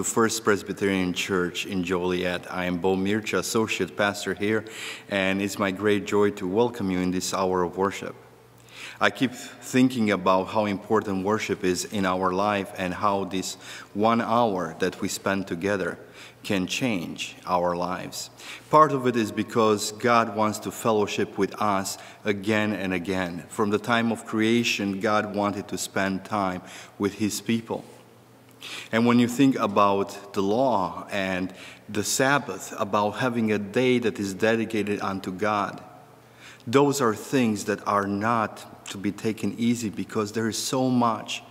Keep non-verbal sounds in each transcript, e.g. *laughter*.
to First Presbyterian Church in Joliet. I am Bo Mircha, Associate Pastor here, and it's my great joy to welcome you in this hour of worship. I keep thinking about how important worship is in our life and how this one hour that we spend together can change our lives. Part of it is because God wants to fellowship with us again and again. From the time of creation, God wanted to spend time with his people. And when you think about the law and the Sabbath, about having a day that is dedicated unto God, those are things that are not to be taken easy because there is so much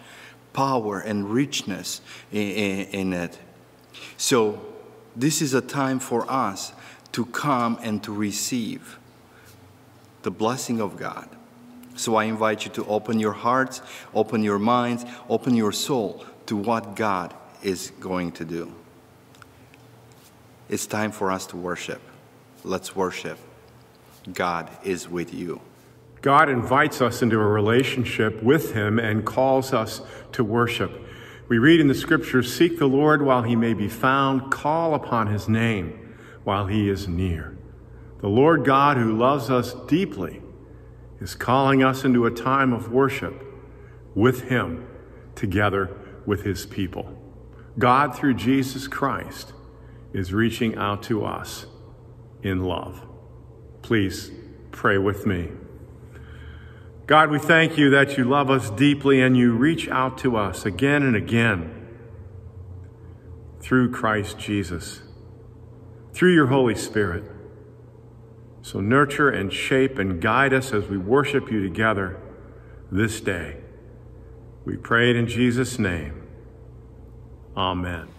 power and richness in, in, in it. So this is a time for us to come and to receive the blessing of God. So I invite you to open your hearts, open your minds, open your soul to what God is going to do. It's time for us to worship. Let's worship. God is with you. God invites us into a relationship with Him and calls us to worship. We read in the scriptures Seek the Lord while he may be found, call upon his name while he is near. The Lord God, who loves us deeply, is calling us into a time of worship with him together with his people. God, through Jesus Christ, is reaching out to us in love. Please pray with me. God, we thank you that you love us deeply and you reach out to us again and again through Christ Jesus, through your Holy Spirit. So nurture and shape and guide us as we worship you together this day. We pray it in Jesus' name. Amen.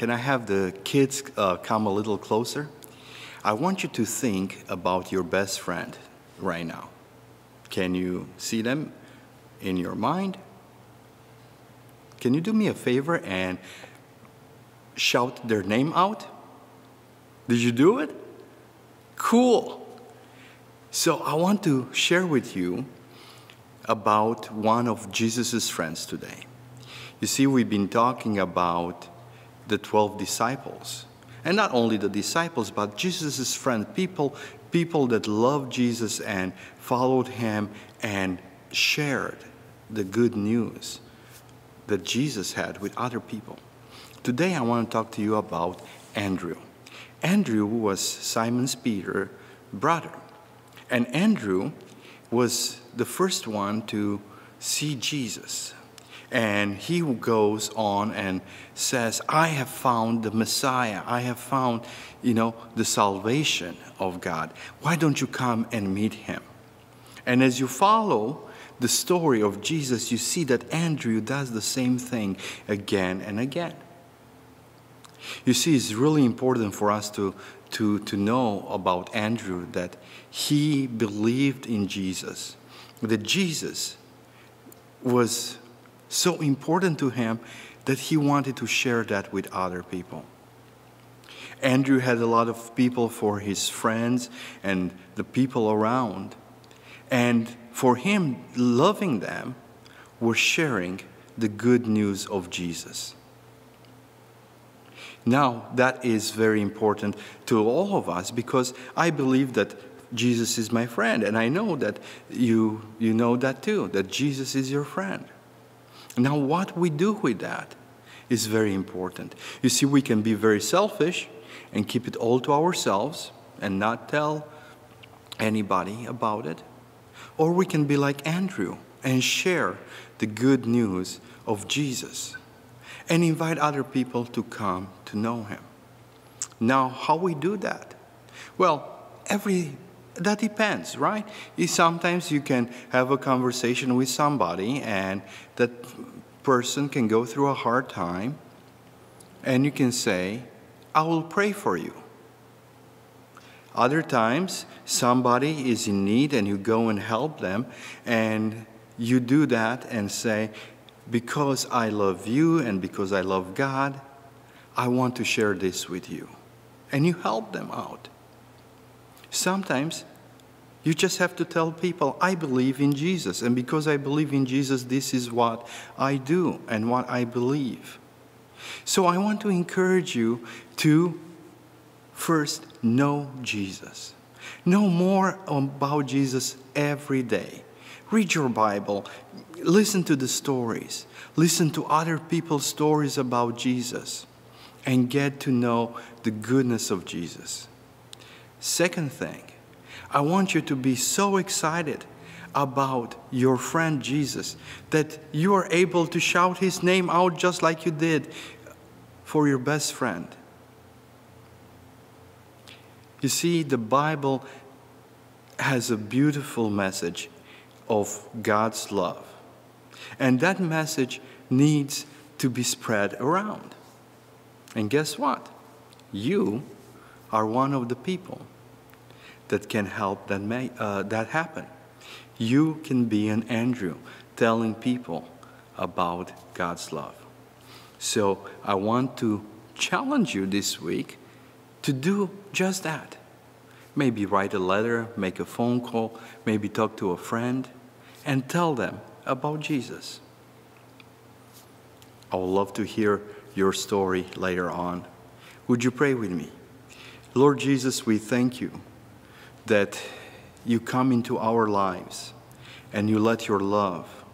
Can I have the kids uh, come a little closer? I want you to think about your best friend right now. Can you see them in your mind? Can you do me a favor and shout their name out? Did you do it? Cool. So I want to share with you about one of Jesus' friends today. You see, we've been talking about the 12 disciples. And not only the disciples, but Jesus' friends, people, people that loved Jesus and followed him and shared the good news that Jesus had with other people. Today I want to talk to you about Andrew. Andrew was Simon's Peter's brother. And Andrew was the first one to see Jesus. And he goes on and says, I have found the Messiah. I have found, you know, the salvation of God. Why don't you come and meet him? And as you follow the story of Jesus, you see that Andrew does the same thing again and again. You see, it's really important for us to, to, to know about Andrew that he believed in Jesus, that Jesus was so important to him that he wanted to share that with other people. Andrew had a lot of people for his friends and the people around. And for him, loving them was sharing the good news of Jesus. Now, that is very important to all of us because I believe that Jesus is my friend, and I know that you, you know that too, that Jesus is your friend. Now, what we do with that is very important. You see, we can be very selfish and keep it all to ourselves and not tell anybody about it. Or we can be like Andrew and share the good news of Jesus and invite other people to come to know him. Now, how we do that? Well, every that depends, right? Sometimes you can have a conversation with somebody and that person can go through a hard time and you can say, I will pray for you. Other times, somebody is in need and you go and help them and you do that and say, because I love you and because I love God, I want to share this with you. And you help them out. Sometimes you just have to tell people, I believe in Jesus. And because I believe in Jesus, this is what I do and what I believe. So I want to encourage you to first know Jesus. Know more about Jesus every day. Read your Bible. Listen to the stories. Listen to other people's stories about Jesus and get to know the goodness of Jesus. Second thing, I want you to be so excited about your friend Jesus that you are able to shout his name out just like you did for your best friend. You see, the Bible has a beautiful message of God's love. And that message needs to be spread around. And guess what? You are one of the people that can help that, may, uh, that happen. You can be an Andrew telling people about God's love. So I want to challenge you this week to do just that. Maybe write a letter, make a phone call, maybe talk to a friend, and tell them about Jesus. I would love to hear your story later on. Would you pray with me? Lord Jesus, we thank you that you come into our lives and you let your love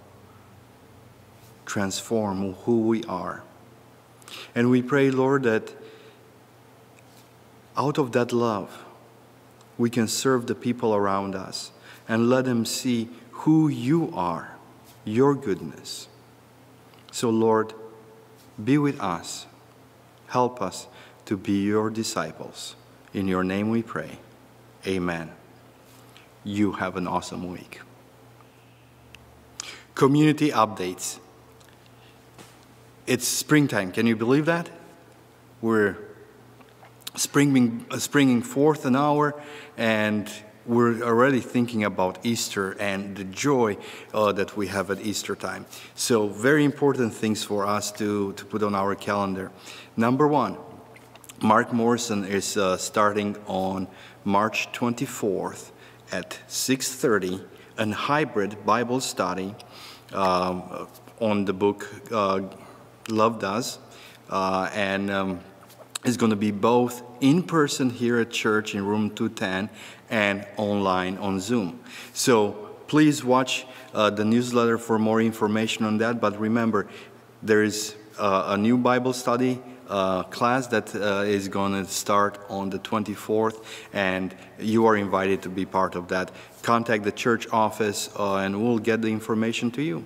transform who we are. And we pray, Lord, that out of that love, we can serve the people around us and let them see who you are, your goodness. So, Lord, be with us. Help us to be your disciples. In your name we pray. Amen. You have an awesome week. Community updates. It's springtime. Can you believe that? we're springing, uh, springing forth an hour, and we're already thinking about Easter and the joy uh, that we have at Easter time. So, very important things for us to, to put on our calendar. Number one, Mark Morrison is uh, starting on March 24th at 6:30 a hybrid Bible study um, on the book uh, Love Does, uh, and um, it's going to be both in person here at church in room 210 and online on Zoom. So please watch uh, the newsletter for more information on that. But remember, there is uh, a new Bible study uh, class that uh, is going to start on the 24th, and you are invited to be part of that. Contact the church office, uh, and we'll get the information to you.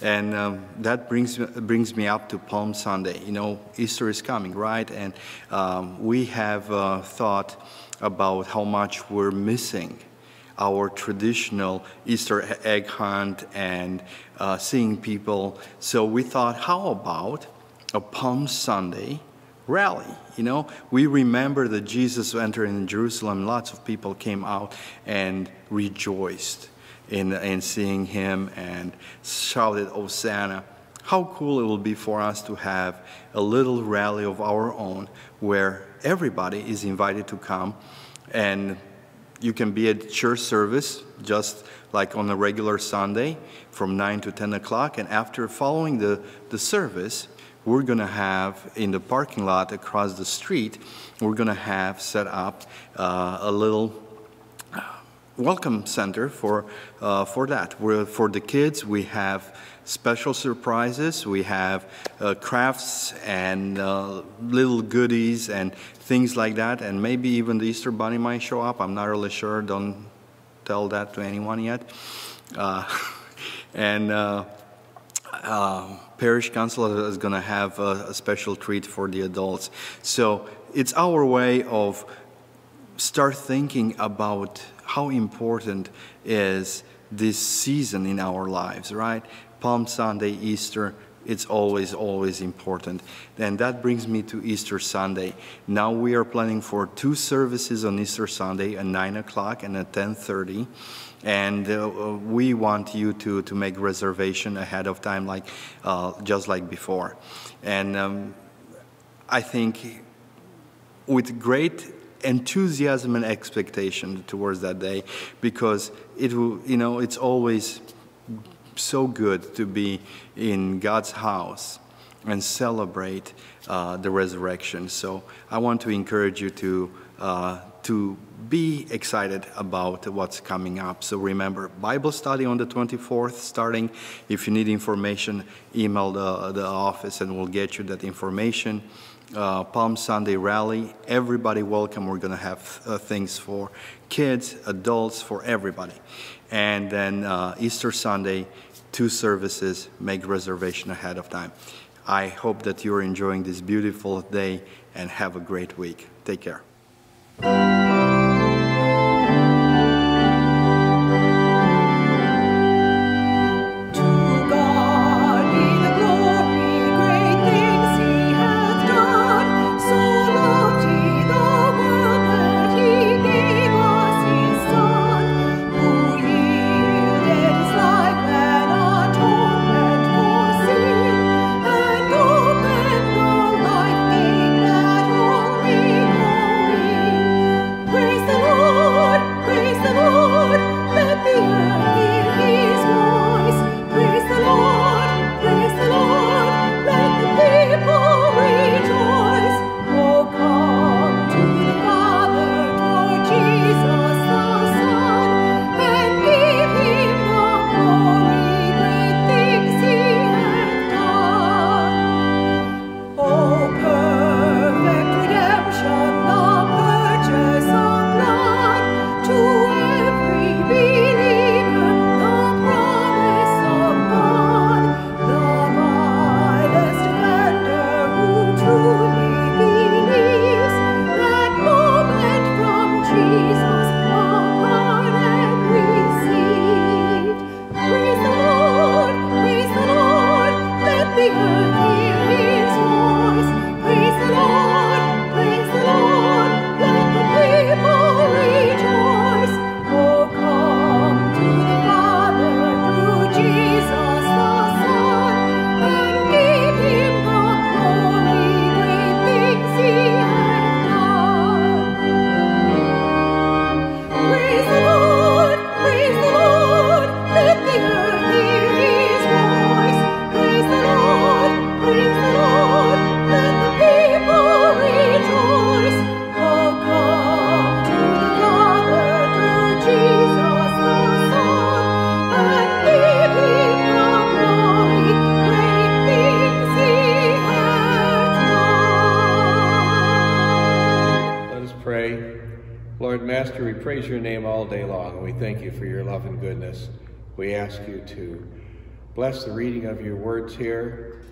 And um, that brings brings me up to Palm Sunday. You know, Easter is coming, right? And um, we have uh, thought about how much we're missing our traditional Easter egg hunt and uh, seeing people. So we thought, how about a Palm Sunday rally? You know, we remember that Jesus entered in Jerusalem. Lots of people came out and rejoiced in, in seeing him and shouted, Hosanna. How cool it will be for us to have a little rally of our own where everybody is invited to come and you can be at church service just like on a regular Sunday from 9 to 10 o'clock. And after following the, the service, we're going to have in the parking lot across the street, we're going to have set up uh, a little welcome center for, uh, for that. We're, for the kids, we have special surprises. We have uh, crafts and uh, little goodies and things like that. And maybe even the Easter Bunny might show up. I'm not really sure. Don't tell that to anyone yet. Uh, *laughs* and uh, uh, parish council is going to have a, a special treat for the adults. So it's our way of start thinking about how important is this season in our lives, right? Palm Sunday, Easter, it's always, always important. And that brings me to Easter Sunday. Now we are planning for two services on Easter Sunday at 9 o'clock and at 10.30. And uh, we want you to, to make reservation ahead of time, like uh, just like before. And um, I think with great enthusiasm and expectation towards that day, because it will, you know, it's always so good to be in God's house and celebrate uh, the resurrection. So I want to encourage you to uh, to be excited about what's coming up. So remember, Bible study on the 24th starting. If you need information, email the, the office and we'll get you that information. Uh, Palm Sunday rally, everybody welcome. We're going to have uh, things for kids, adults, for everybody. And then uh, Easter Sunday, two services, make reservation ahead of time. I hope that you're enjoying this beautiful day and have a great week. Take care. Ask you to bless the reading of your words here,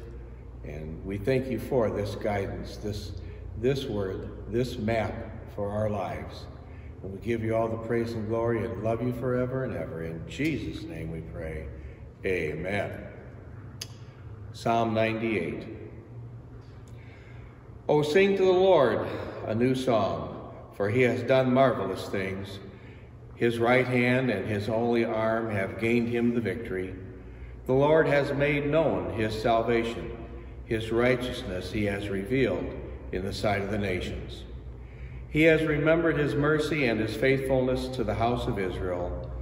and we thank you for this guidance, this, this word, this map for our lives. And we give you all the praise and glory and love you forever and ever. In Jesus' name we pray. Amen. Psalm 98. Oh, sing to the Lord a new song, for he has done marvelous things. His right hand and his holy arm have gained him the victory. The Lord has made known his salvation. His righteousness he has revealed in the sight of the nations. He has remembered his mercy and his faithfulness to the house of Israel.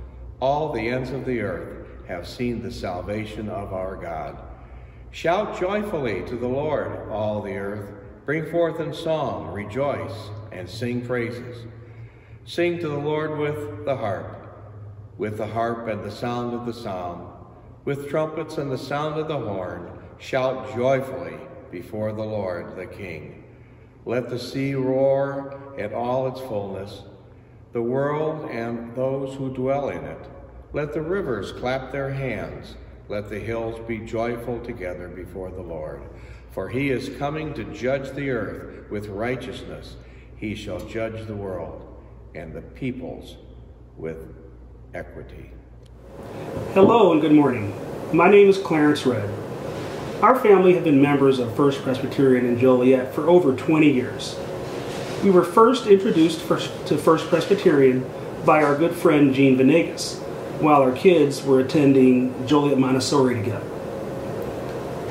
All the ends of the earth have seen the salvation of our God. Shout joyfully to the Lord, all the earth. Bring forth in song, rejoice, and sing praises. Sing to the Lord with the harp, with the harp and the sound of the psalm, with trumpets and the sound of the horn. Shout joyfully before the Lord, the King. Let the sea roar at all its fullness, the world and those who dwell in it. Let the rivers clap their hands. Let the hills be joyful together before the Lord. For he is coming to judge the earth with righteousness. He shall judge the world and the peoples with equity. Hello and good morning. My name is Clarence Red. Our family have been members of First Presbyterian in Joliet for over 20 years. We were first introduced to First Presbyterian by our good friend Gene Venegas, while our kids were attending Joliet Montessori together.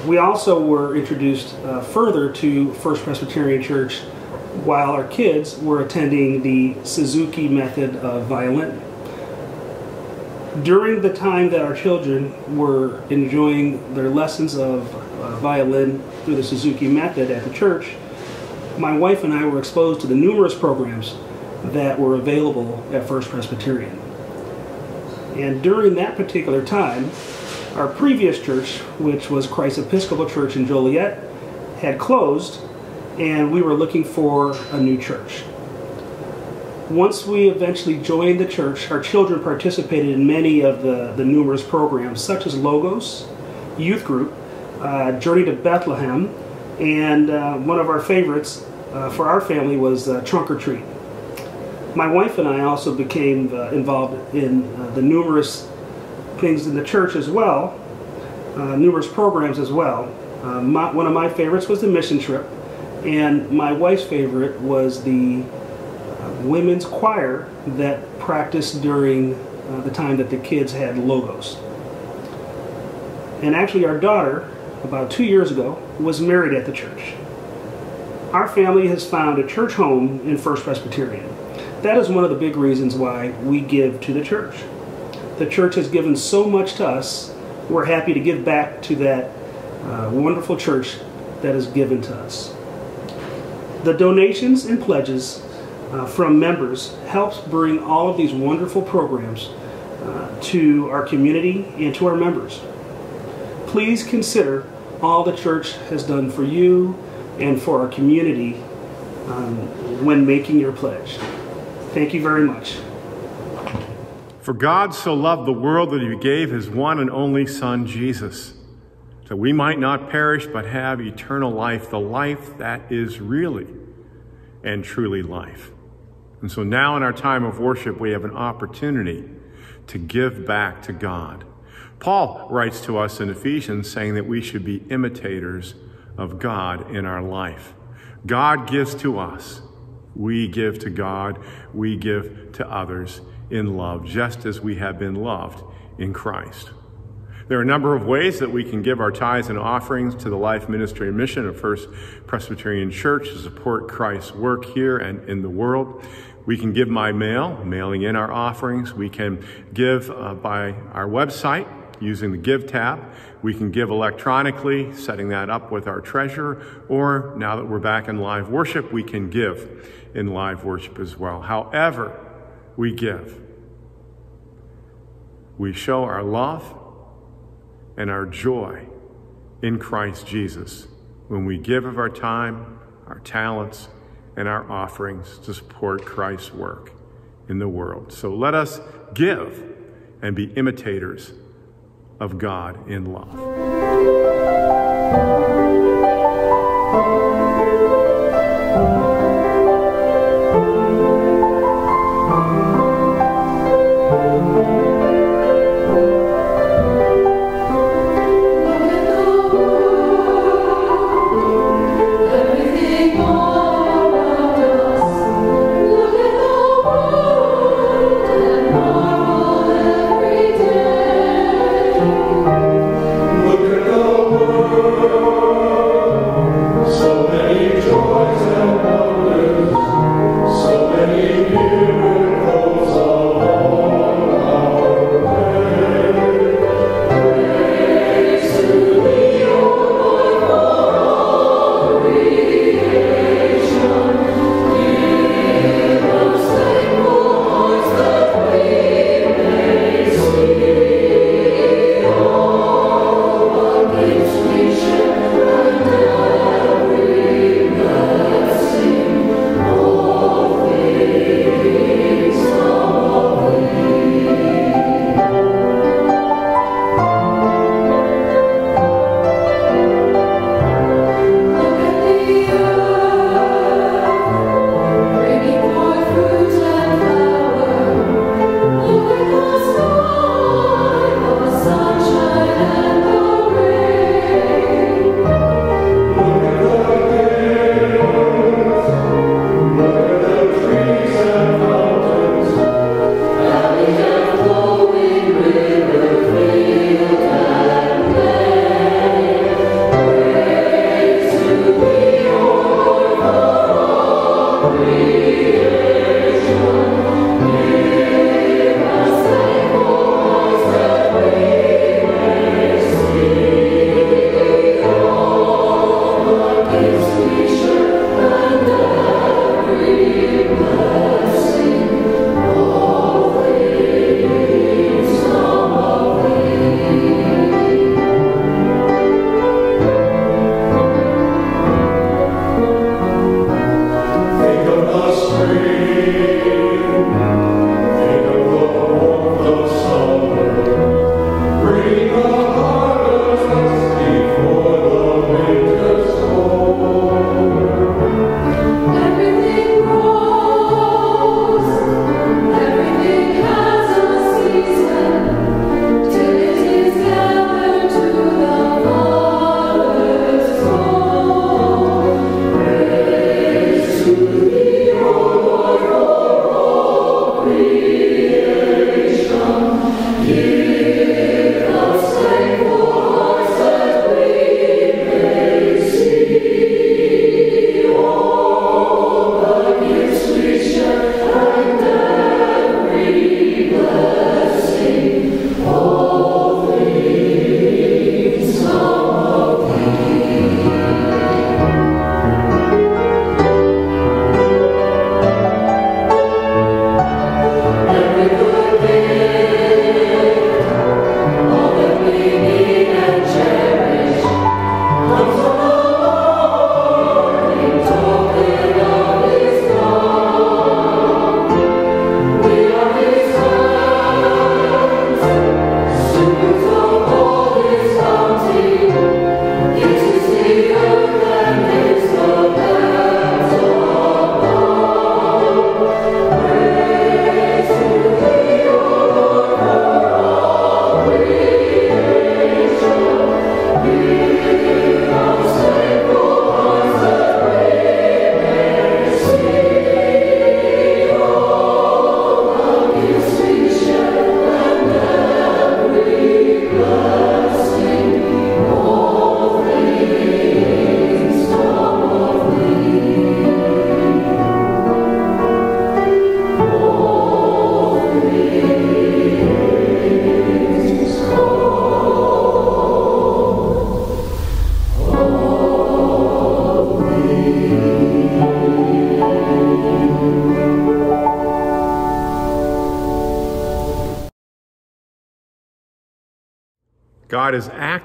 We also were introduced uh, further to First Presbyterian Church while our kids were attending the Suzuki method of violin during the time that our children were enjoying their lessons of uh, violin through the Suzuki method at the church, my wife and I were exposed to the numerous programs that were available at First Presbyterian. And during that particular time, our previous church, which was Christ Episcopal Church in Joliet, had closed, and we were looking for a new church. Once we eventually joined the church, our children participated in many of the, the numerous programs, such as Logos, Youth Group, uh, Journey to Bethlehem, and uh, one of our favorites uh, for our family was uh, Trunk or Treat. My wife and I also became uh, involved in uh, the numerous things in the church as well, numerous programs as well. My, one of my favorites was the mission trip, and my wife's favorite was the women's choir that practiced during uh, the time that the kids had logos. And actually, our daughter, about two years ago, was married at the church. Our family has found a church home in First Presbyterian. That is one of the big reasons why we give to the church. The church has given so much to us, we're happy to give back to that uh, wonderful church that is given to us. The donations and pledges uh, from members helps bring all of these wonderful programs uh, to our community and to our members. Please consider all the church has done for you and for our community um, when making your pledge. Thank you very much. For God so loved the world that he gave his one and only Son, Jesus, that we might not perish but have eternal life, the life that is really and truly life. And so now in our time of worship, we have an opportunity to give back to God. Paul writes to us in Ephesians saying that we should be imitators of God in our life. God gives to us. We give to God. We give to others in love, just as we have been loved in Christ. There are a number of ways that we can give our tithes and offerings to the life ministry and mission of First Presbyterian Church to support Christ's work here and in the world. We can give by mail, mailing in our offerings. We can give uh, by our website using the Give tab. We can give electronically, setting that up with our treasurer, or now that we're back in live worship, we can give in live worship as well. However, we give, we show our love and our joy in Christ Jesus when we give of our time, our talents, and our offerings to support Christ's work in the world. So let us give and be imitators of God in love.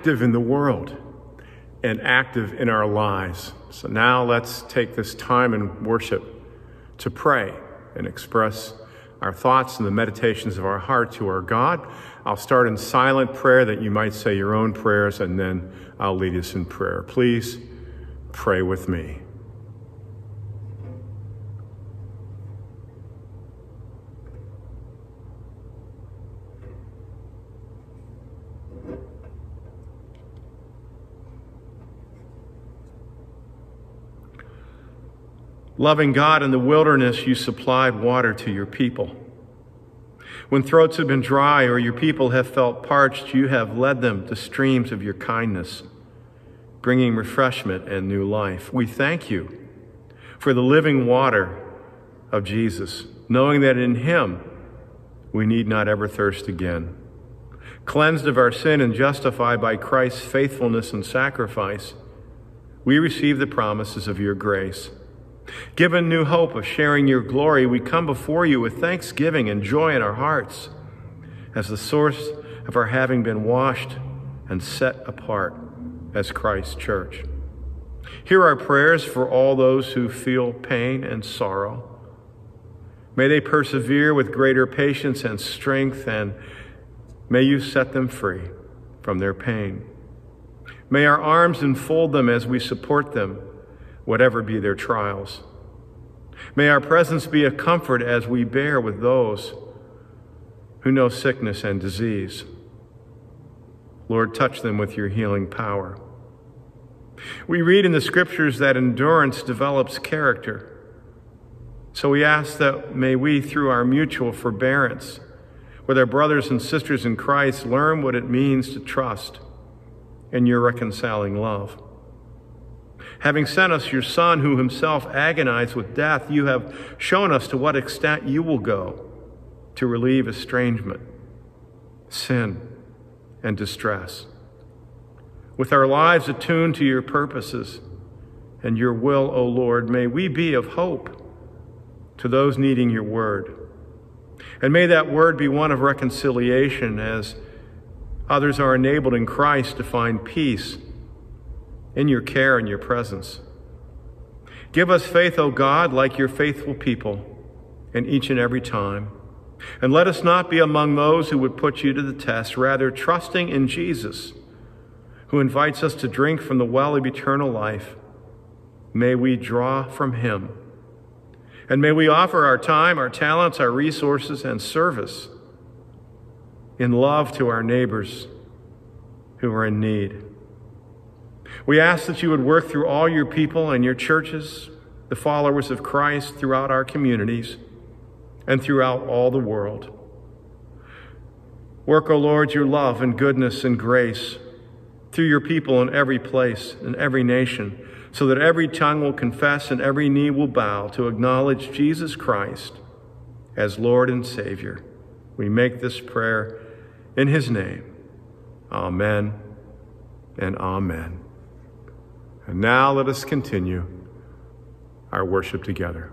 Active in the world and active in our lives. So now let's take this time in worship to pray and express our thoughts and the meditations of our heart to our God. I'll start in silent prayer that you might say your own prayers, and then I'll lead us in prayer. Please pray with me. Loving God, in the wilderness, you supplied water to your people. When throats have been dry or your people have felt parched, you have led them to streams of your kindness, bringing refreshment and new life. We thank you for the living water of Jesus, knowing that in him we need not ever thirst again. Cleansed of our sin and justified by Christ's faithfulness and sacrifice, we receive the promises of your grace. Given new hope of sharing your glory, we come before you with thanksgiving and joy in our hearts as the source of our having been washed and set apart as Christ's church. Hear our prayers for all those who feel pain and sorrow. May they persevere with greater patience and strength, and may you set them free from their pain. May our arms enfold them as we support them whatever be their trials. May our presence be a comfort as we bear with those who know sickness and disease. Lord, touch them with your healing power. We read in the scriptures that endurance develops character. So we ask that may we, through our mutual forbearance with our brothers and sisters in Christ, learn what it means to trust in your reconciling love. Having sent us your Son, who himself agonized with death, you have shown us to what extent you will go to relieve estrangement, sin, and distress. With our lives attuned to your purposes and your will, O Lord, may we be of hope to those needing your word. And may that word be one of reconciliation as others are enabled in Christ to find peace in your care and your presence. Give us faith, O God, like your faithful people in each and every time. And let us not be among those who would put you to the test, rather, trusting in Jesus, who invites us to drink from the well of eternal life. May we draw from him. And may we offer our time, our talents, our resources, and service in love to our neighbors who are in need. We ask that you would work through all your people and your churches, the followers of Christ throughout our communities and throughout all the world. Work, O Lord, your love and goodness and grace through your people in every place, in every nation, so that every tongue will confess and every knee will bow to acknowledge Jesus Christ as Lord and Savior. We make this prayer in his name. Amen and amen. And now let us continue our worship together.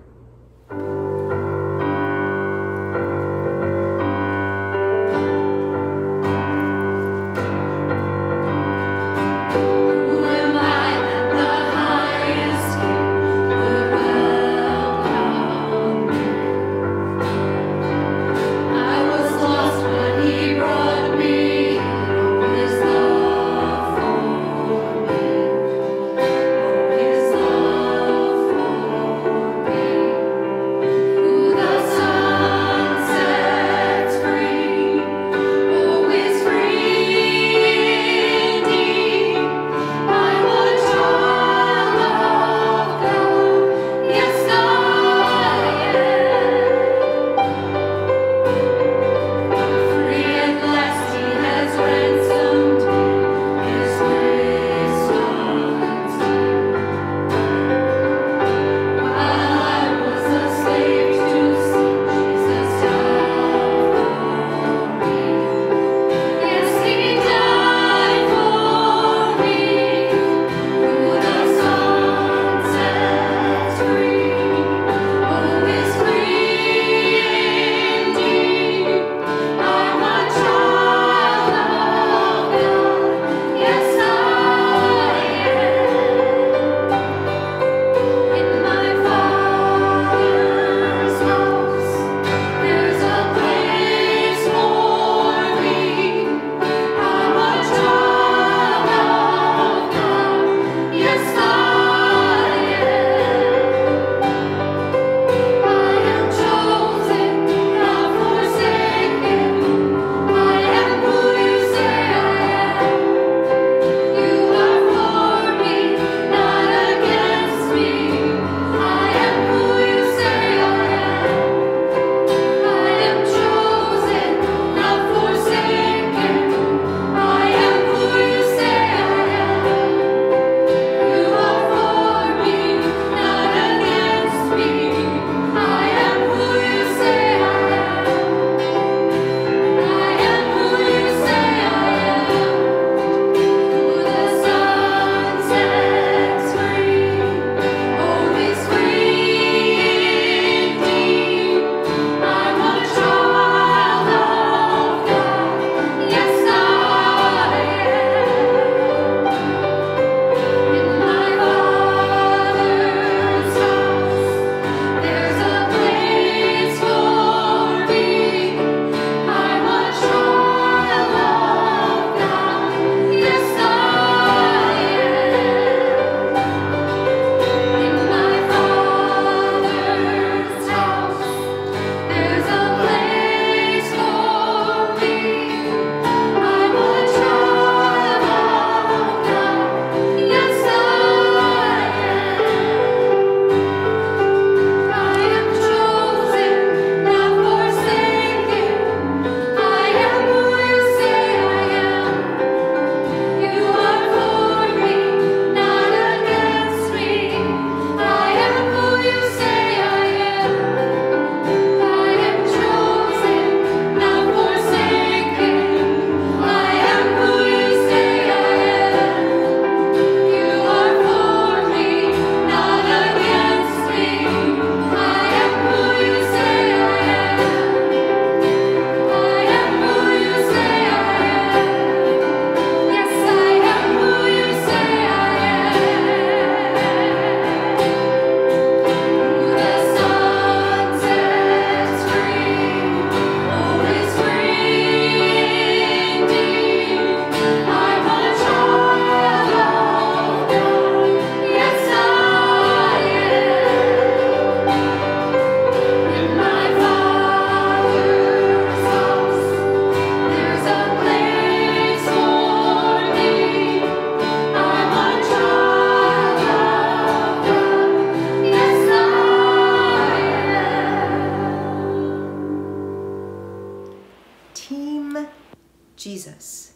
Jesus?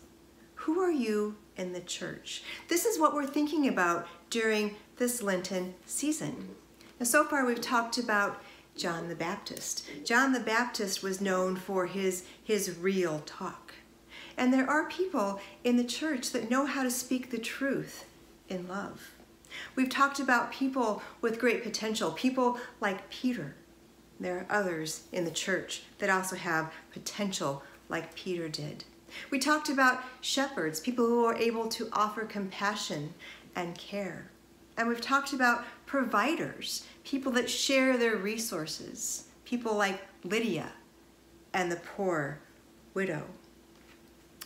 Who are you in the church? This is what we're thinking about during this Lenten season. Now, so far we've talked about John the Baptist. John the Baptist was known for his, his real talk. And there are people in the church that know how to speak the truth in love. We've talked about people with great potential, people like Peter. There are others in the church that also have potential like Peter did. We talked about shepherds, people who are able to offer compassion and care. And we've talked about providers, people that share their resources, people like Lydia and the poor widow.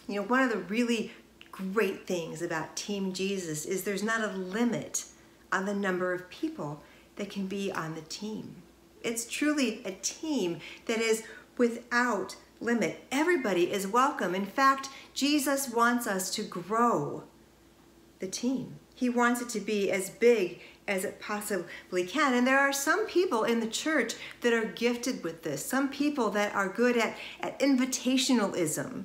You know, one of the really great things about Team Jesus is there's not a limit on the number of people that can be on the team. It's truly a team that is without limit. Everybody is welcome. In fact, Jesus wants us to grow the team. He wants it to be as big as it possibly can. And there are some people in the church that are gifted with this, some people that are good at, at invitationalism,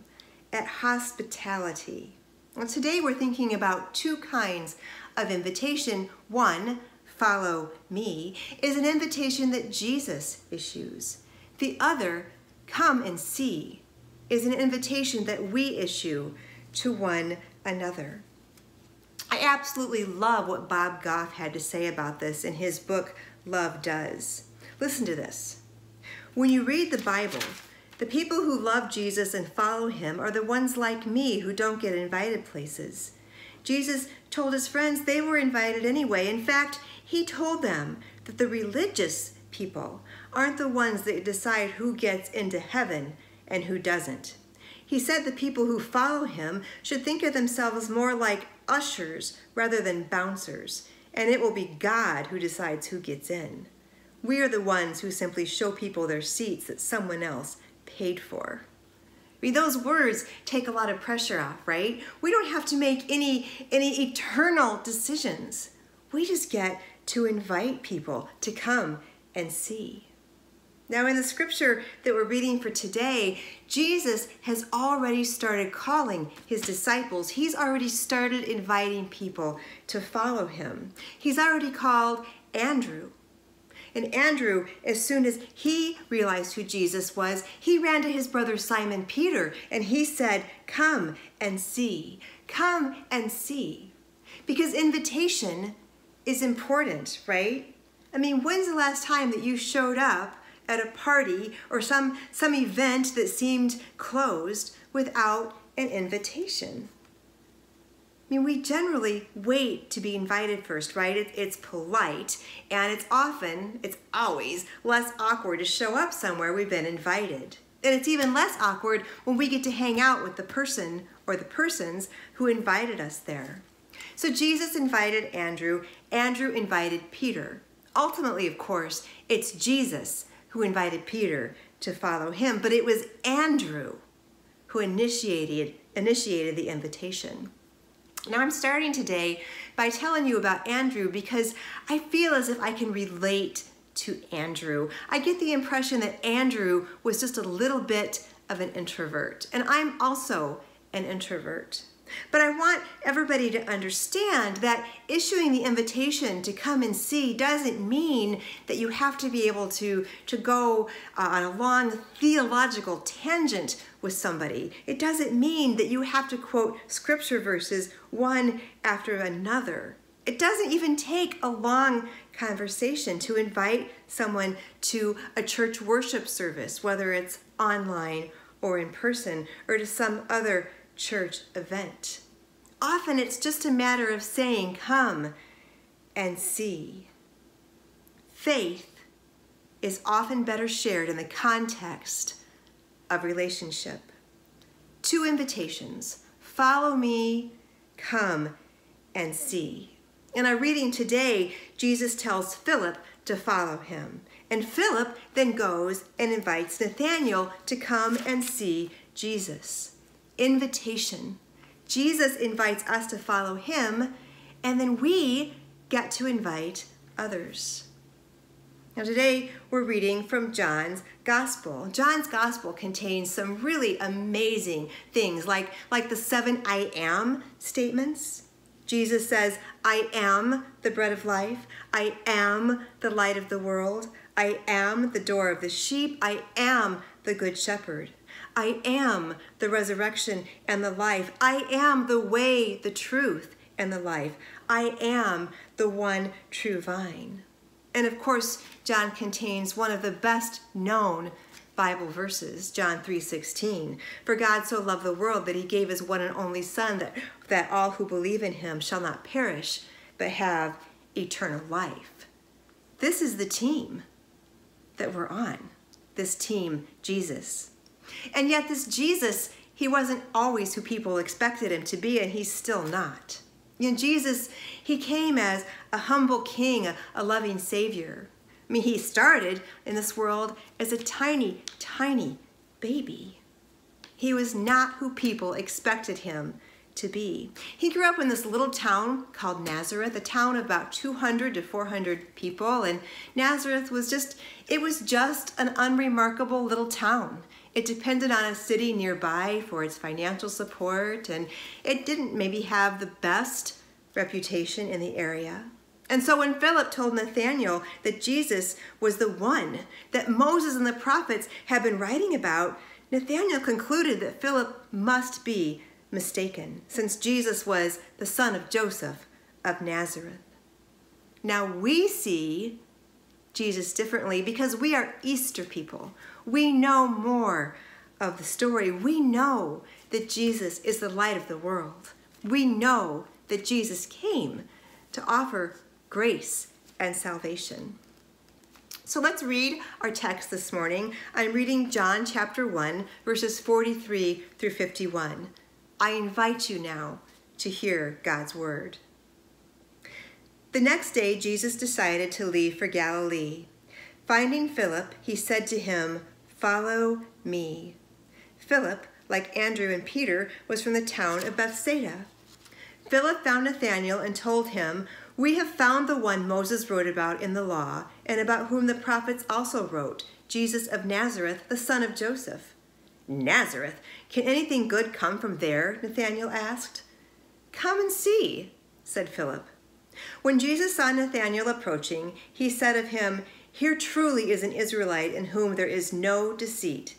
at hospitality. And today we're thinking about two kinds of invitation. One, follow me, is an invitation that Jesus issues. The other, come and see, is an invitation that we issue to one another. I absolutely love what Bob Goff had to say about this in his book, Love Does. Listen to this. When you read the Bible, the people who love Jesus and follow him are the ones like me who don't get invited places. Jesus told his friends they were invited anyway. In fact, he told them that the religious people aren't the ones that decide who gets into heaven and who doesn't. He said the people who follow him should think of themselves more like ushers rather than bouncers, and it will be God who decides who gets in. We are the ones who simply show people their seats that someone else paid for. I mean, those words take a lot of pressure off, right? We don't have to make any, any eternal decisions. We just get to invite people to come and see. Now, in the scripture that we're reading for today, Jesus has already started calling his disciples. He's already started inviting people to follow him. He's already called Andrew. And Andrew, as soon as he realized who Jesus was, he ran to his brother Simon Peter and he said, Come and see. Come and see. Because invitation is important, right? I mean, when's the last time that you showed up at a party or some, some event that seemed closed without an invitation. I mean, we generally wait to be invited first, right? It, it's polite, and it's often, it's always less awkward to show up somewhere we've been invited. And it's even less awkward when we get to hang out with the person or the persons who invited us there. So Jesus invited Andrew, Andrew invited Peter. Ultimately, of course, it's Jesus who invited Peter to follow him, but it was Andrew who initiated, initiated the invitation. Now, I'm starting today by telling you about Andrew because I feel as if I can relate to Andrew. I get the impression that Andrew was just a little bit of an introvert, and I'm also an introvert. But I want everybody to understand that issuing the invitation to come and see doesn't mean that you have to be able to, to go uh, on a long theological tangent with somebody. It doesn't mean that you have to quote scripture verses one after another. It doesn't even take a long conversation to invite someone to a church worship service, whether it's online or in person, or to some other church event. Often it's just a matter of saying, Come and see. Faith is often better shared in the context of relationship. Two invitations follow me, come and see. In our reading today, Jesus tells Philip to follow him. And Philip then goes and invites Nathanael to come and see Jesus invitation. Jesus invites us to follow him, and then we get to invite others. Now, today we're reading from John's Gospel. John's Gospel contains some really amazing things, like, like the seven I am statements. Jesus says, I am the bread of life. I am the light of the world. I am the door of the sheep. I am the good shepherd. I am the resurrection and the life. I am the way, the truth, and the life. I am the one true vine. And of course, John contains one of the best known Bible verses, John 3:16. For God so loved the world that he gave his one and only son that that all who believe in him shall not perish but have eternal life. This is the team that we're on. This team Jesus. And yet this Jesus, he wasn't always who people expected him to be and he's still not. You know, Jesus, he came as a humble king, a, a loving savior. I mean, he started in this world as a tiny, tiny baby. He was not who people expected him to be. He grew up in this little town called Nazareth, a town of about 200 to 400 people, and Nazareth was just, it was just an unremarkable little town. It depended on a city nearby for its financial support, and it didn't maybe have the best reputation in the area. And so when Philip told Nathanael that Jesus was the one that Moses and the prophets had been writing about, Nathanael concluded that Philip must be mistaken, since Jesus was the son of Joseph of Nazareth. Now we see Jesus differently because we are Easter people. We know more of the story. We know that Jesus is the light of the world. We know that Jesus came to offer grace and salvation. So let's read our text this morning. I'm reading John chapter 1, verses 43 through 51. I invite you now to hear God's word. The next day, Jesus decided to leave for Galilee. Finding Philip, he said to him, Follow me. Philip, like Andrew and Peter, was from the town of Bethsaida. Philip found Nathanael and told him, We have found the one Moses wrote about in the law, and about whom the prophets also wrote, Jesus of Nazareth, the son of Joseph. Nazareth? Can anything good come from there? Nathanael asked. Come and see, said Philip. When Jesus saw Nathanael approaching, he said of him, here truly is an Israelite in whom there is no deceit.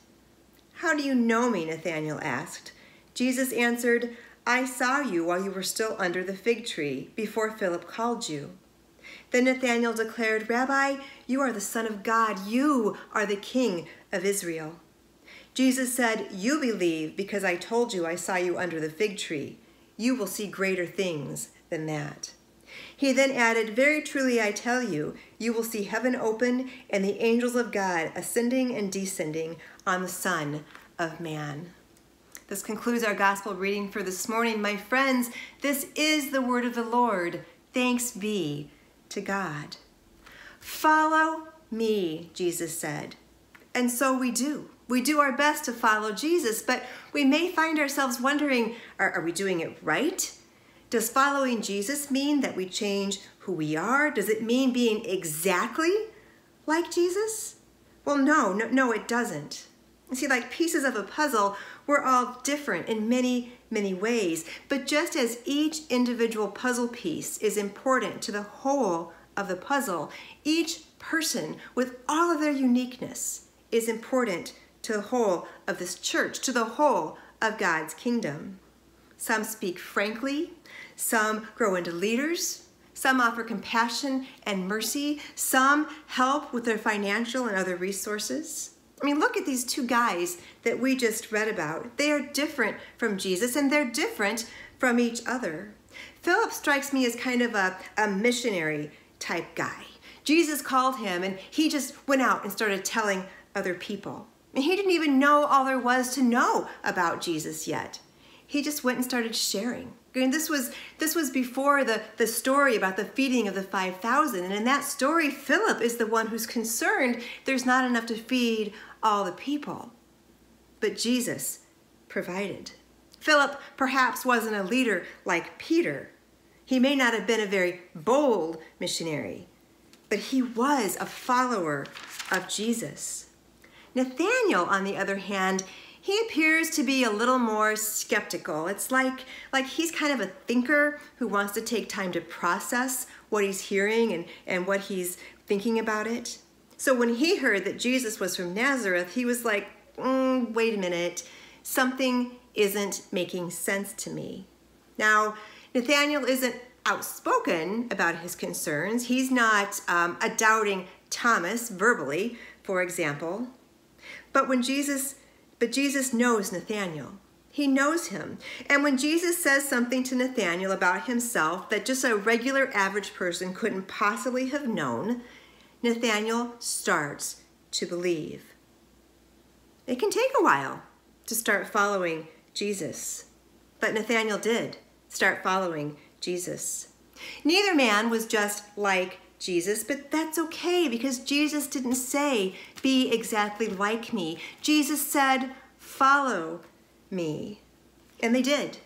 How do you know me? Nathanael asked. Jesus answered, I saw you while you were still under the fig tree, before Philip called you. Then Nathanael declared, Rabbi, you are the Son of God. You are the King of Israel. Jesus said, You believe because I told you I saw you under the fig tree. You will see greater things than that. He then added, Very truly I tell you, you will see heaven open and the angels of God ascending and descending on the Son of Man. This concludes our gospel reading for this morning. My friends, this is the word of the Lord. Thanks be to God. Follow me, Jesus said. And so we do. We do our best to follow Jesus, but we may find ourselves wondering are, are we doing it right? Does following Jesus mean that we change who we are? Does it mean being exactly like Jesus? Well, no, no, no, it doesn't. You see, like pieces of a puzzle, we're all different in many, many ways. But just as each individual puzzle piece is important to the whole of the puzzle, each person with all of their uniqueness is important to the whole of this church, to the whole of God's kingdom. Some speak frankly some grow into leaders. Some offer compassion and mercy. Some help with their financial and other resources. I mean, look at these two guys that we just read about. They are different from Jesus and they're different from each other. Philip strikes me as kind of a, a missionary type guy. Jesus called him and he just went out and started telling other people. And he didn't even know all there was to know about Jesus yet. He just went and started sharing. And this was this was before the, the story about the feeding of the 5,000. And in that story, Philip is the one who's concerned there's not enough to feed all the people. But Jesus provided. Philip perhaps wasn't a leader like Peter. He may not have been a very bold missionary, but he was a follower of Jesus. Nathanael, on the other hand, he appears to be a little more skeptical. It's like, like he's kind of a thinker who wants to take time to process what he's hearing and, and what he's thinking about it. So when he heard that Jesus was from Nazareth, he was like, mm, wait a minute, something isn't making sense to me. Now, Nathaniel isn't outspoken about his concerns. He's not um, a doubting Thomas verbally, for example. But when Jesus, but Jesus knows Nathaniel. He knows him. And when Jesus says something to Nathaniel about himself that just a regular average person couldn't possibly have known, Nathaniel starts to believe. It can take a while to start following Jesus, but Nathaniel did start following Jesus. Neither man was just like Jesus, but that's okay because Jesus didn't say, be exactly like me. Jesus said, follow me. And they did.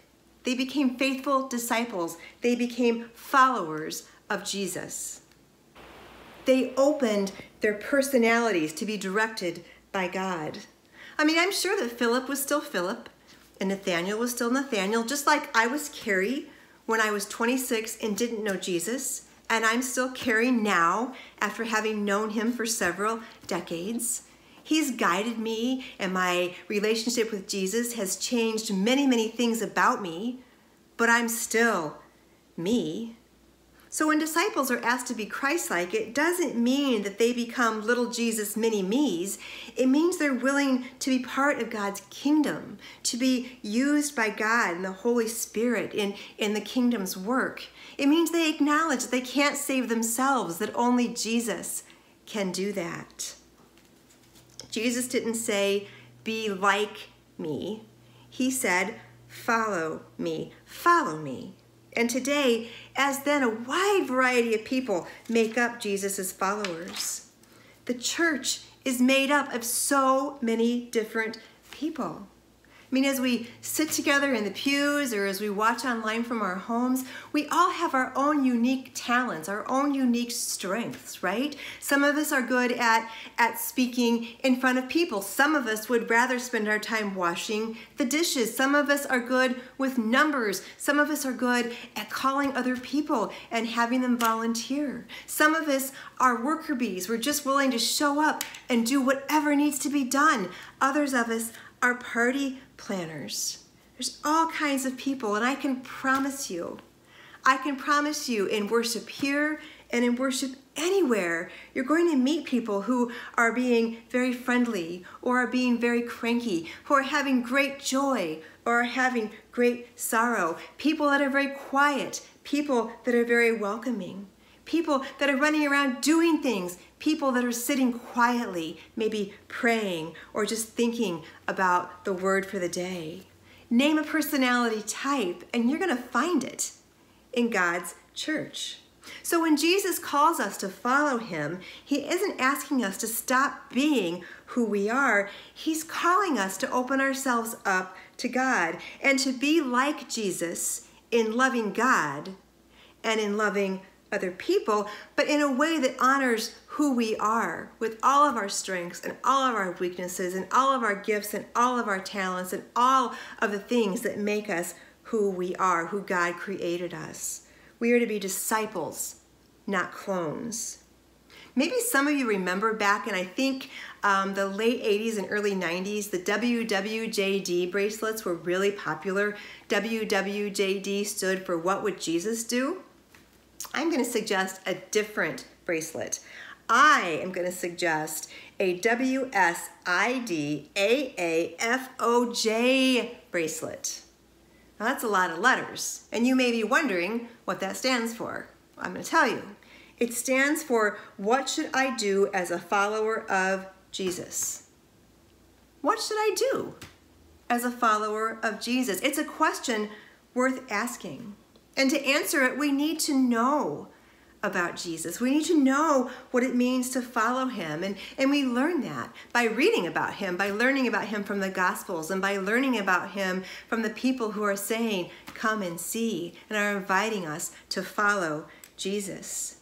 They became faithful disciples. They became followers of Jesus. They opened their personalities to be directed by God. I mean, I'm sure that Philip was still Philip and Nathaniel was still Nathaniel, just like I was Carrie when I was 26 and didn't know Jesus, and I'm still Carrie now after having known him for several decades. He's guided me, and my relationship with Jesus has changed many, many things about me, but I'm still me. So when disciples are asked to be Christ-like, it doesn't mean that they become little Jesus mini-me's. It means they're willing to be part of God's kingdom, to be used by God and the Holy Spirit in, in the kingdom's work. It means they acknowledge that they can't save themselves, that only Jesus can do that. Jesus didn't say, be like me. He said, follow me, follow me. And today, as then a wide variety of people make up Jesus' followers. The church is made up of so many different people. I mean, as we sit together in the pews or as we watch online from our homes, we all have our own unique talents, our own unique strengths, right? Some of us are good at, at speaking in front of people. Some of us would rather spend our time washing the dishes. Some of us are good with numbers. Some of us are good at calling other people and having them volunteer. Some of us are worker bees. We're just willing to show up and do whatever needs to be done. Others of us are party planners. There's all kinds of people, and I can promise you, I can promise you in worship here and in worship anywhere, you're going to meet people who are being very friendly or are being very cranky, who are having great joy or are having great sorrow, people that are very quiet, people that are very welcoming, people that are running around doing things, people that are sitting quietly, maybe praying or just thinking about the word for the day. Name a personality type and you're going to find it in God's church. So when Jesus calls us to follow him, he isn't asking us to stop being who we are. He's calling us to open ourselves up to God and to be like Jesus in loving God and in loving other people, but in a way that honors who we are with all of our strengths and all of our weaknesses and all of our gifts and all of our talents and all of the things that make us who we are, who God created us. We are to be disciples, not clones. Maybe some of you remember back in, I think, um, the late 80s and early 90s, the WWJD bracelets were really popular. WWJD stood for What Would Jesus Do? I'm going to suggest a different bracelet. I am going to suggest a WSIDAAFOJ bracelet. Now that's a lot of letters, and you may be wondering what that stands for. I'm going to tell you. It stands for What Should I Do as a Follower of Jesus? What should I do as a follower of Jesus? It's a question worth asking. And to answer it, we need to know about Jesus. We need to know what it means to follow him. And, and we learn that by reading about him, by learning about him from the Gospels, and by learning about him from the people who are saying, Come and see, and are inviting us to follow Jesus.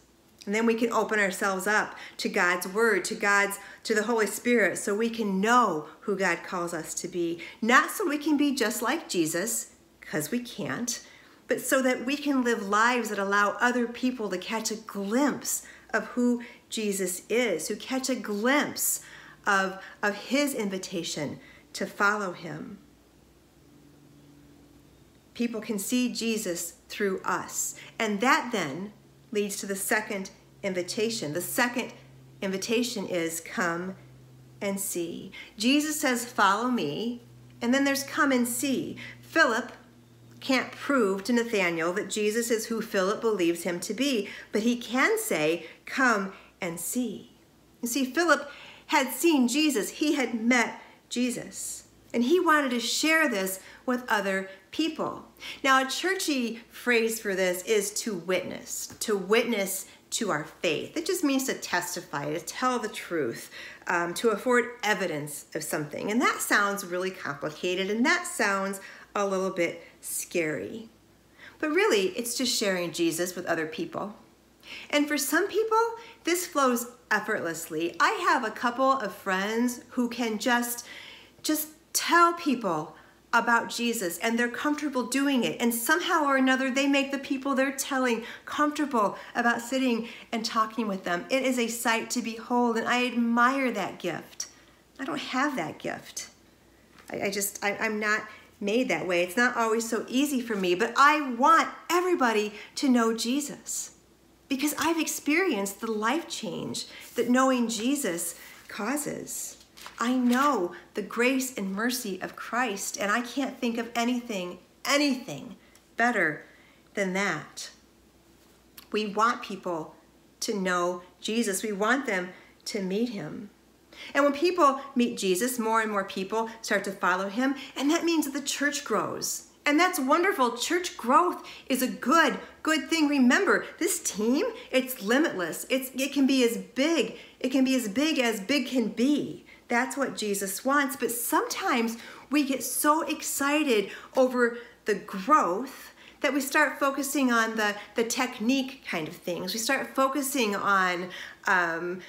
And then we can open ourselves up to God's word, to God's to the Holy Spirit so we can know who God calls us to be. Not so we can be just like Jesus, because we can't, but so that we can live lives that allow other people to catch a glimpse of who Jesus is, who catch a glimpse of, of his invitation to follow him. People can see Jesus through us. And that then leads to the second invitation. The second invitation is come and see. Jesus says, Follow me. And then there's come and see. Philip can't prove to Nathanael that Jesus is who Philip believes him to be, but he can say, Come and see. You see, Philip had seen Jesus, he had met Jesus, and he wanted to share this with other people. Now, a churchy phrase for this is to witness, to witness to our faith. It just means to testify, to tell the truth, um, to afford evidence of something. And that sounds really complicated and that sounds a little bit scary. But really, it's just sharing Jesus with other people. And for some people, this flows effortlessly. I have a couple of friends who can just just tell people about Jesus and they're comfortable doing it. And somehow or another, they make the people they're telling comfortable about sitting and talking with them. It is a sight to behold, and I admire that gift. I don't have that gift. I, I just, I, I'm not made that way. It's not always so easy for me, but I want everybody to know Jesus because I've experienced the life change that knowing Jesus causes. I know the grace and mercy of Christ, and I can't think of anything, anything better than that. We want people to know Jesus, we want them to meet him. And when people meet Jesus, more and more people start to follow him, and that means that the church grows. And that's wonderful. Church growth is a good, good thing. Remember, this team, it's limitless. It's it can be as big. It can be as big as big can be. That's what Jesus wants. But sometimes we get so excited over the growth that we start focusing on the, the technique kind of things. We start focusing on, um,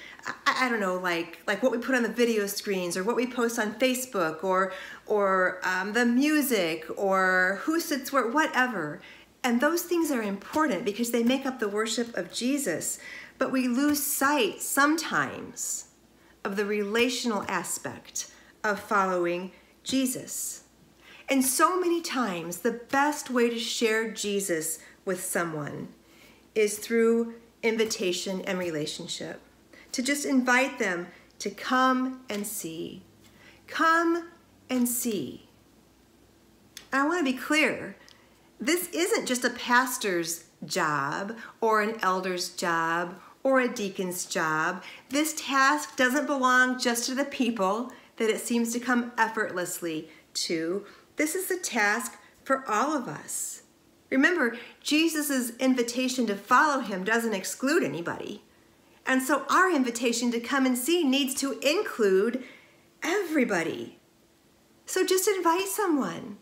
I, I, don't know, like, like what we put on the video screens or what we post on Facebook or, or um, the music or who sits where, whatever. And those things are important because they make up the worship of Jesus. But we lose sight sometimes of the relational aspect of following Jesus. And so many times, the best way to share Jesus with someone is through invitation and relationship. To just invite them to come and see. Come and see. I want to be clear this isn't just a pastor's job or an elder's job or a deacon's job. This task doesn't belong just to the people that it seems to come effortlessly to. This is a task for all of us. Remember, Jesus' invitation to follow him doesn't exclude anybody. And so our invitation to come and see needs to include everybody. So just invite someone.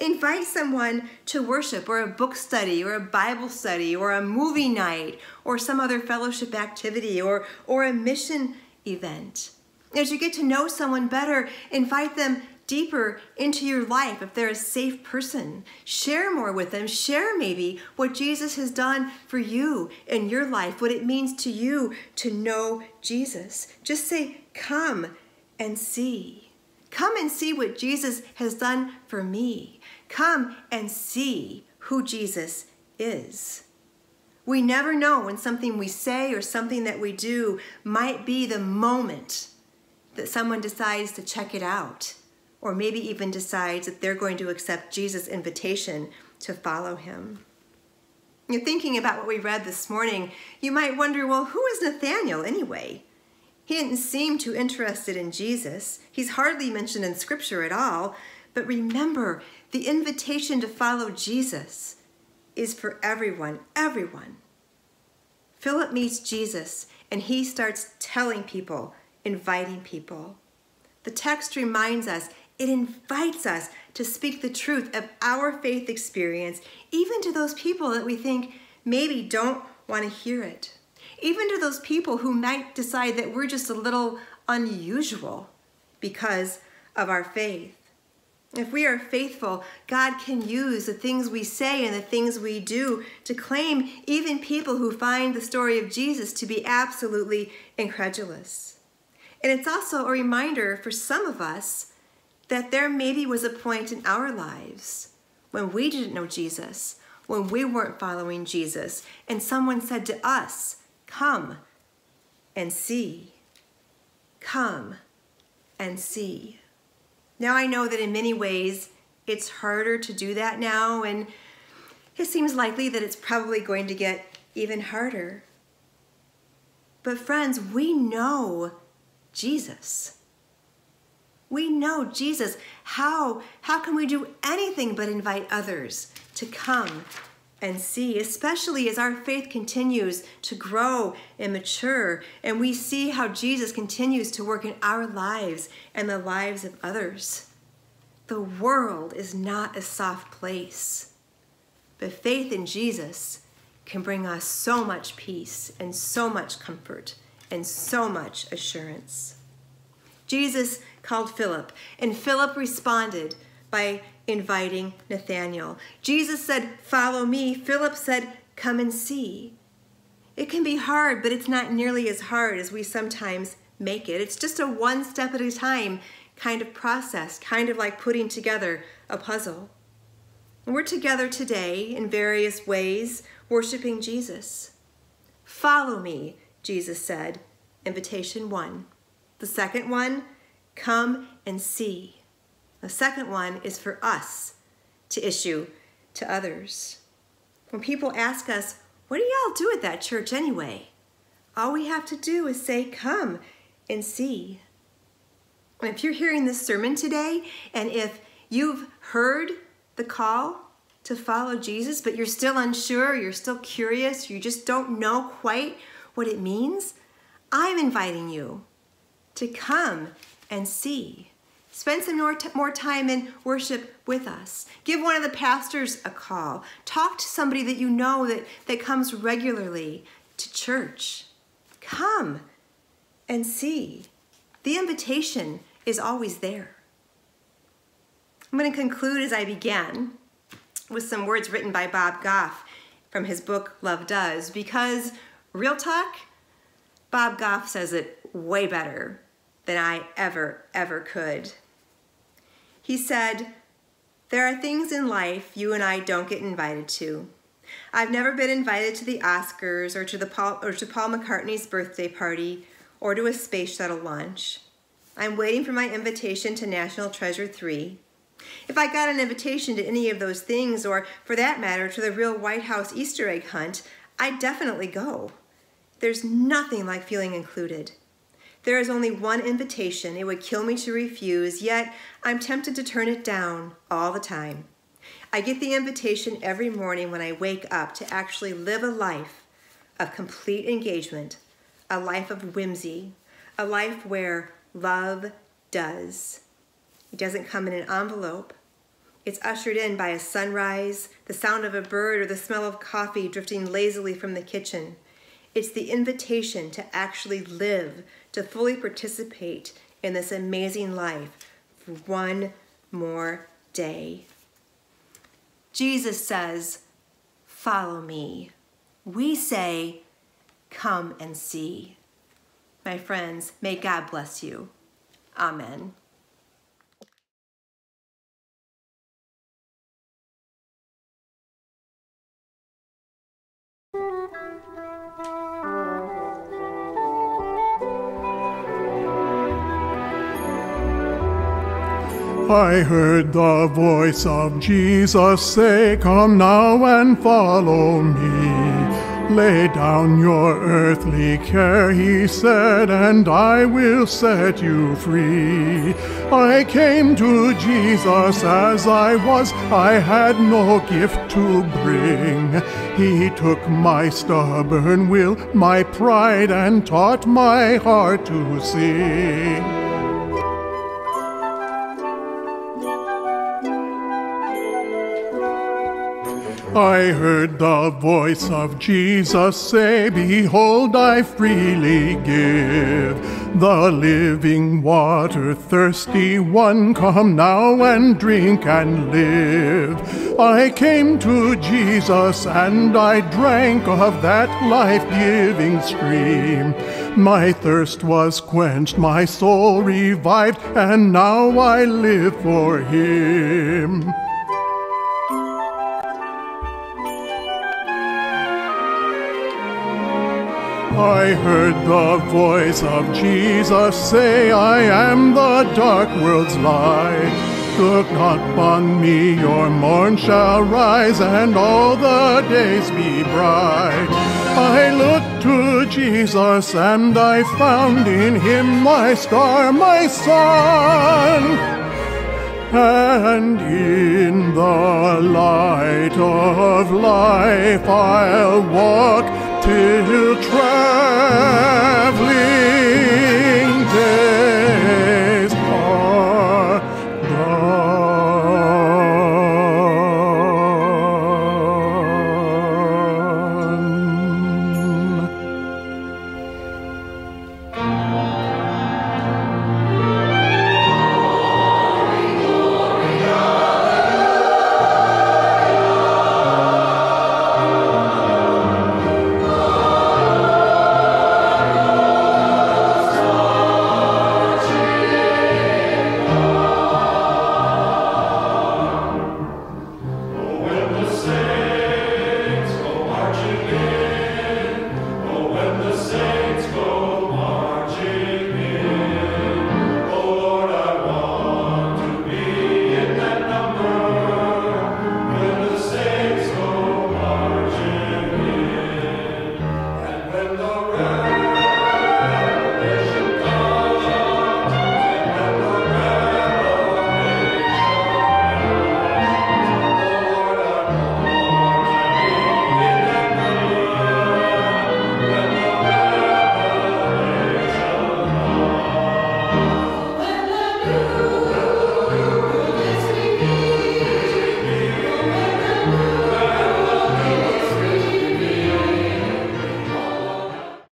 Invite someone to worship or a book study or a Bible study or a movie night or some other fellowship activity or, or a mission event. As you get to know someone better, invite them deeper into your life if they're a safe person. Share more with them. Share maybe what Jesus has done for you in your life, what it means to you to know Jesus. Just say, Come and see. Come and see what Jesus has done for me. Come and see who Jesus is. We never know when something we say or something that we do might be the moment that someone decides to check it out or maybe even decides that they're going to accept Jesus' invitation to follow him. You're thinking about what we read this morning, you might wonder, well, who is Nathaniel anyway? He didn't seem too interested in Jesus. He's hardly mentioned in Scripture at all. But remember, the invitation to follow Jesus is for everyone, everyone. Philip meets Jesus and he starts telling people, inviting people. The text reminds us it invites us to speak the truth of our faith experience, even to those people that we think maybe don't want to hear it. even to those people who might decide that we're just a little unusual because of our faith. If we are faithful, God can use the things we say and the things we do to claim even people who find the story of Jesus to be absolutely incredulous. And it's also a reminder for some of us that there maybe was a point in our lives when we didn't know Jesus, when we weren't following Jesus, and someone said to us, Come and see. Come and see. Now, I know that in many ways it's harder to do that now, and it seems likely that it's probably going to get even harder. But, friends, we know Jesus. We know Jesus. How, how can we do anything but invite others to come and see, especially as our faith continues to grow and mature, and we see how Jesus continues to work in our lives and the lives of others. The world is not a soft place, but faith in Jesus can bring us so much peace and so much comfort and so much assurance. Jesus called Philip, and Philip responded by inviting Nathanael. Jesus said, Follow me. Philip said, Come and see. It can be hard, but it's not nearly as hard as we sometimes make it. It's just a one step at a time kind of process, kind of like putting together a puzzle. We're together today in various ways, worshiping Jesus. Follow me, Jesus said, invitation one. The second one, come and see. The second one is for us to issue to others. When people ask us, What do y'all do at that church anyway? All we have to do is say, Come and see. If you're hearing this sermon today, and if you've heard the call to follow Jesus, but you're still unsure, you're still curious, you just don't know quite what it means, I'm inviting you to come and see. Spend some more, more time in worship with us. Give one of the pastors a call. Talk to somebody that you know that, that comes regularly to church. Come and see. The invitation is always there. I'm going to conclude as I began with some words written by Bob Goff from his book Love Does, because real talk, Bob Goff says it way better than I ever, ever could. He said, There are things in life you and I don't get invited to. I've never been invited to the Oscars or to, the Paul, or to Paul McCartney's birthday party or to a space shuttle launch. I'm waiting for my invitation to National Treasure 3. If I got an invitation to any of those things, or for that matter, to the real White House Easter egg hunt, I'd definitely go. There's nothing like feeling included. There is only one invitation. It would kill me to refuse, yet I'm tempted to turn it down all the time. I get the invitation every morning when I wake up to actually live a life of complete engagement, a life of whimsy, a life where love does. It doesn't come in an envelope. It's ushered in by a sunrise, the sound of a bird, or the smell of coffee drifting lazily from the kitchen. It's the invitation to actually live, to fully participate in this amazing life for one more day. Jesus says, Follow me. We say, Come and see. My friends, may God bless you. Amen. I heard the voice of Jesus say, Come now and follow me. Lay down your earthly care, he said, and I will set you free. I came to Jesus as I was, I had no gift to bring. He took my stubborn will, my pride, and taught my heart to sing. I heard the voice of Jesus say, Behold, I freely give the living water. Thirsty one, come now and drink and live. I came to Jesus and I drank of that life giving stream. My thirst was quenched, my soul revived, and now I live for Him. I heard the voice of Jesus say, I am the dark world's light. Look not upon me, your morn shall rise, and all the days be bright. I looked to Jesus, and I found in him my star, my sun. And in the light of life I'll walk till trans